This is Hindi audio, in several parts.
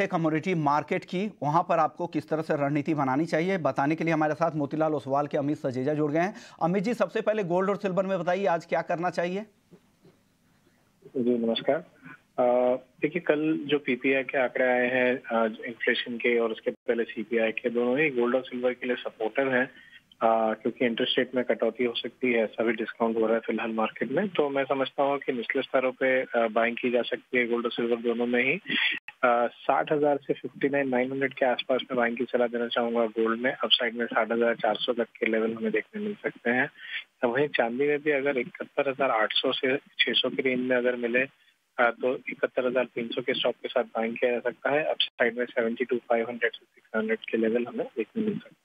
है मार्केट की, वहाँ पर आपको किस तरह से रणनीति बनानी चाहिए, बताने के लिए हमारे साथ मोतीलाल ओसवाल के अमित सजेजा जुड़ गए हैं। अमित जी, सबसे पहले गोल्ड और सिल्वर में बताइए, आज क्या करना चाहिए? जी, नमस्कार। देखिए, कल जो पीपीआई के आंकड़े आए हैं इन्फ्लेशन के और उसके पहले सीपीआई के, दोनों ही गोल्ड और सिल्वर के लिए सपोर्टर हैं। क्योंकि इंटरेस्ट रेट में कटौती हो सकती है, ऐसा भी डिस्काउंट हो रहा है फ़िलहाल मार्केट में। तो मैं समझता हूँ कि निचले स्तरों पे बाइंग की जा सकती है गोल्ड और सिल्वर दोनों में ही। साठ हज़ार से फिफ्टी नाइन नाइन हंड्रेड के आसपास में बाइंग की सलाह देना चाहूँगा गोल्ड में। अब साइड में साठ हज़ार चार सौ तक के लेवल हमें देखने मिल सकते हैं। तो वहीं चांदी में भी अगर इकहत्तर हज़ार आठ सौ से छह सौ की रेंज में अगर मिले तो इकहत्तर हज़ार तीन सौ के स्टॉक के साथ बाइंग किया जा सकता है। अब साइड में सेवेंटी टू फाइव हंड्रेड से सिक्स हंड्रेड के लेवल हमें देखने मिल सकते हैं।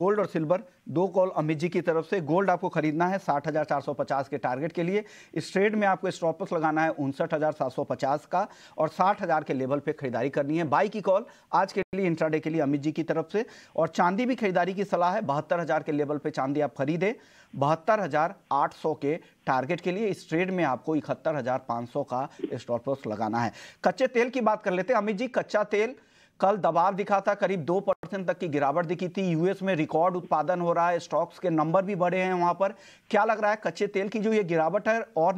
गोल्ड और सिल्वर, दो कॉल अमित जी की तरफ़ से। गोल्ड आपको खरीदना है साठ हज़ार चार सौ पचास के टारगेट के लिए। इस ट्रेड में आपको स्टॉपस लगाना है उनसठ हज़ार सात सौ पचास का और साठ हज़ार के लेवल पे खरीदारी करनी है। बाई की कॉल आज के लिए, इंट्राडे के लिए अमित जी की तरफ़ से। और चांदी भी खरीदारी की सलाह है। बहत्तर हज़ार के लेवल पे चांदी आप खरीदे। बहत्तर हज़ार आठ सौ के टारगेट के लिए इस ट्रेड में आपको इकहत्तर हज़ार पाँच सौ का स्टॉपस लगाना है। कच्चे तेल की बात कर लेते हैं। अमित जी कच्चा तेल कल दबाव दिखा था करीब दो परसेंट तक की गिरावट दिखी थी। यूएस में रिकॉर्ड उत्पादन हो रहा है, स्टॉक्स के नंबर भी बढ़े हैं वहाँ पर। क्या लग रहा है कच्चे तेल की जो ये गिरावट है और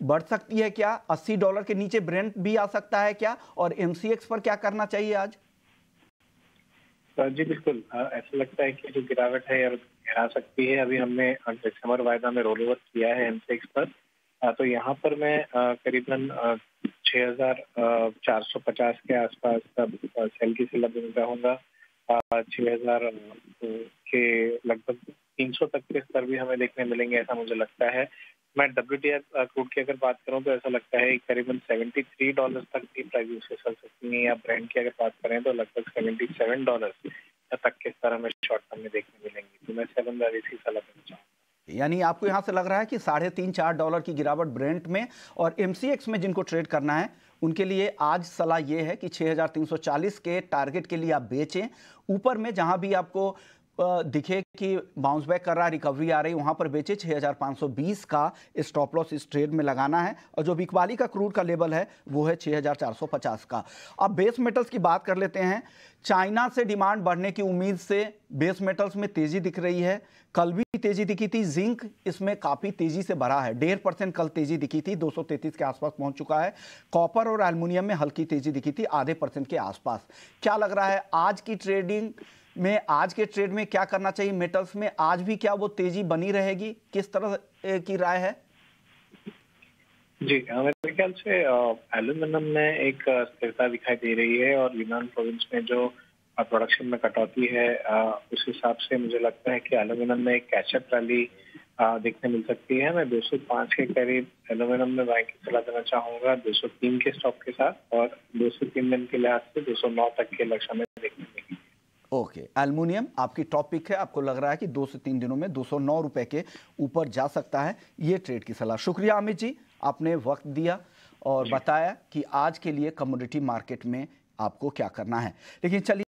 बढ़ सकती है क्या? 80 डॉलर के नीचे ब्रेंड भी आ सकता है क्या? और एमसीएक्स पर क्या करना चाहिए आज? जी, बिल्कुल। ऐसा लगता है कि जो गिरावट है यार गिरा सकती है। अभी हमने दिसंबर वायदा में रोल ओवर किया है एमसीएक्स पर। तो यहाँ पर मैं करीबन छः हज़ार चार सौ पचास के आसपास सेल की सलाह देना चाहूँगा छः हज़ार के लगभग तीन सौ तक के स्तर भी हमें देखने मिलेंगे, ऐसा मुझे लगता है। मैं डब्ल्यू टी क्रूड की अगर बात करूँ तो ऐसा लगता है करीबन सेवेंटी थ्री डॉलर तक की प्राइस चल सकती है या ब्रांड की अगर बात करें तो लगभग सेवेंटी सेवन डॉलर तक के स्तर हमें शॉर्ट टर्म में देखने मिलेंगे। तो मैं सेवन दारी की सलाह देना चाहूँगा। यानी आपको यहाँ से लग रहा है कि साढ़े तीन चार डॉलर की गिरावट ब्रेंट में और एमसीएक्स में जिनको ट्रेड करना है उनके लिए आज सलाह ये है कि 6340 के टारगेट के लिए आप बेचें। ऊपर में जहाँ भी आपको दिखे कि बाउंस बैक कर रहा है रिकवरी आ रही, वहाँ पर बेचे 6520 का स्टॉप लॉस इस ट्रेड में लगाना है। और जो बिकवाली का क्रूड का लेवल है, वो है 6450 का। अब बेस मेटल्स की बात कर लेते हैं। चाइना से डिमांड बढ़ने की उम्मीद से बेस मेटल्स में तेज़ी दिख रही है। कल भी तेज़ी दिखी थी। जिंक इसमें काफ़ी तेज़ी से बढ़ा है। डेढ़ परसेंट कल तेज़ी दिखी थी। 233 के आसपास पहुँच चुका है। कॉपर और एल्युमिनियम में हल्की तेज़ी दिखी थी, आधे परसेंट के आसपास। क्या लग रहा है आज की ट्रेडिंग में आज के ट्रेड में क्या करना चाहिए? मेटल्स में आज भी क्या वो तेज़ी बनी रहेगी? किस तरह की राय है? जी मेरे ख्याल से एल्यूमिनियम में एक स्थिरता दिखाई दे रही है और यूनान प्रोविंस में जो प्रोडक्शन में कटौती है उस हिसाब से मुझे लगता है कि एल्यूमिनियम में एक कैचअप रैली देखने मिल सकती है। मैं 205 के करीब एल्यूमिनियम में बाइक सलाह देना चाहूँगा 203 के स्टॉक के साथ और 203 दिन के लिहाज से 209 तक के लक्ष्य में ओके एलमिनियम आपकी टॉप पिक है आपको लग रहा है कि दो से तीन दिनों में दो सौ नौ रुपए के ऊपर जा सकता है ये ट्रेड की सलाह। शुक्रिया अमित जी आपने वक्त दिया और बताया कि आज के लिए कमोडिटी मार्केट में आपको क्या करना है। लेकिन चलिए